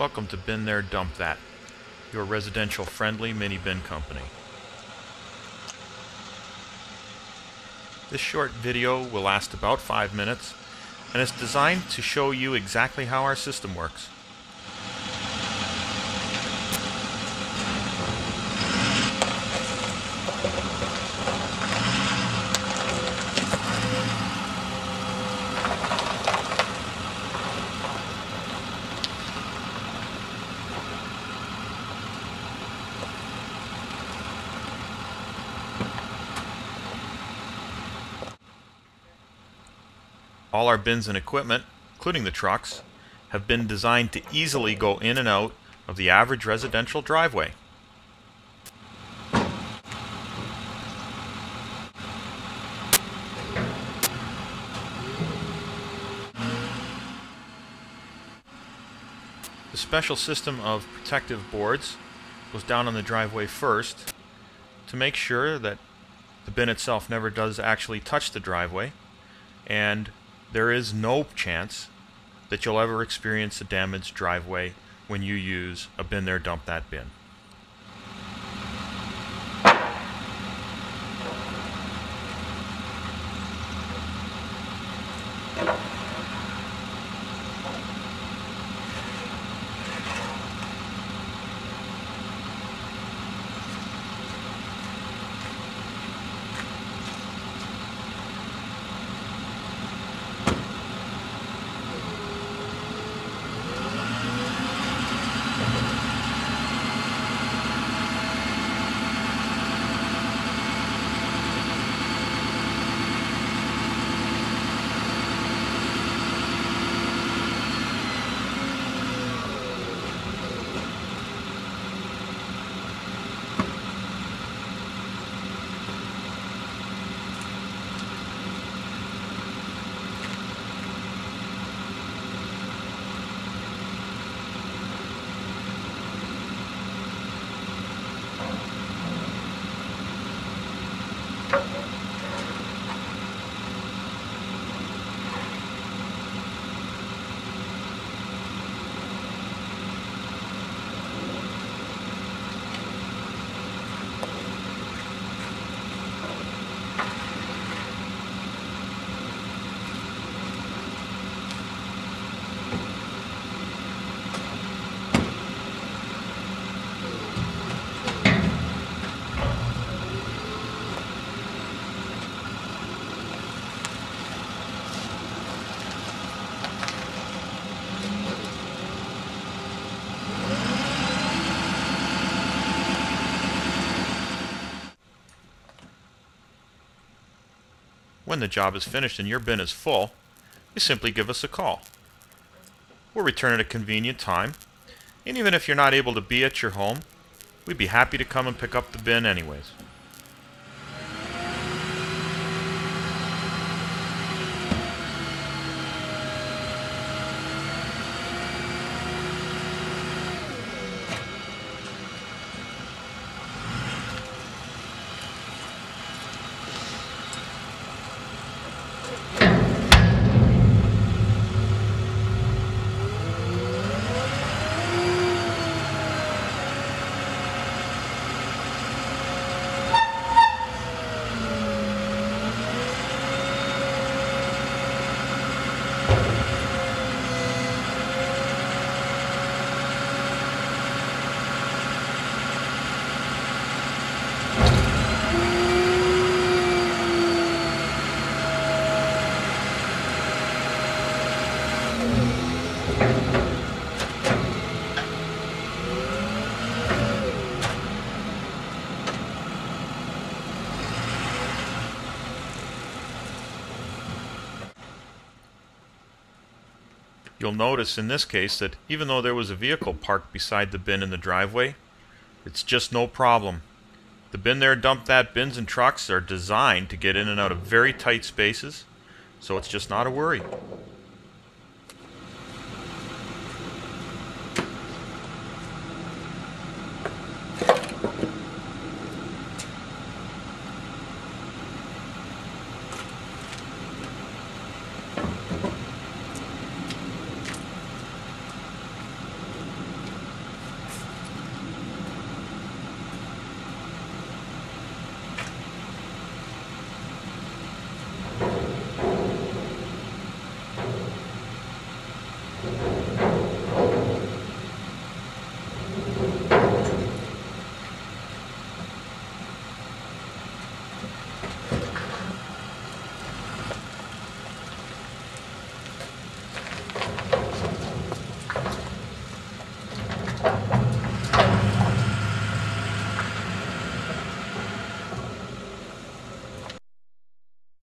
Welcome to Bin There Dump That, your residential friendly mini bin company. This short video will last about 5 minutes and is designed to show you exactly how our system works. All our bins and equipment, including the trucks, have been designed to easily go in and out of the average residential driveway. The special system of protective boards goes down on the driveway first to make sure that the bin itself never does actually touch the driveway and there is no chance that you'll ever experience a damaged driveway when you use a bin there dump that bin. When the job is finished and your bin is full, you simply give us a call. We'll return at a convenient time, and even if you're not able to be at your home, we'd be happy to come and pick up the bin anyways. You'll notice in this case that even though there was a vehicle parked beside the bin in the driveway, it's just no problem. The bin there dump that bins and trucks are designed to get in and out of very tight spaces, so it's just not a worry.